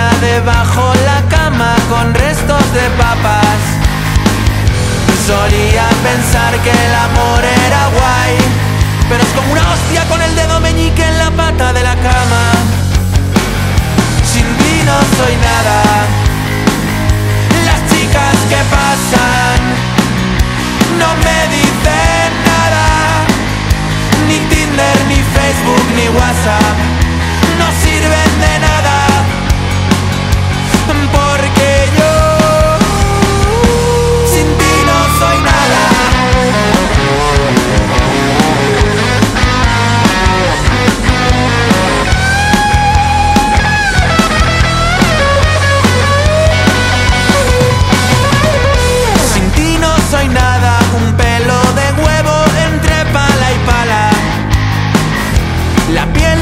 debajo la cama con restos de papas. Solía pensar que el amor era guay, pero es como una hostia con el dedo meñique en la pata de la cama. Sin ti no soy nada. Las chicas que pasan no me dicen nada, ni Tinder, ni Facebook, ni WhatsApp, no sirven de nada.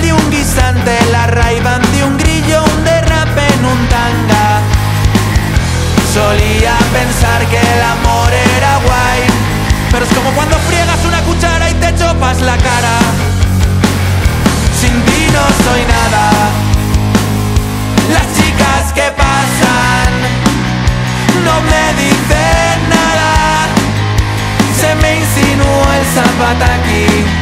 De un guisante, la raivan de un grillo, un derrape en un tanga. Solía pensar que el amor era guay, pero es como cuando friegas una cuchara y te chopas la cara. Sin ti no soy nada. Las chicas que pasan no me dicen nada. Se me insinuó el zapataki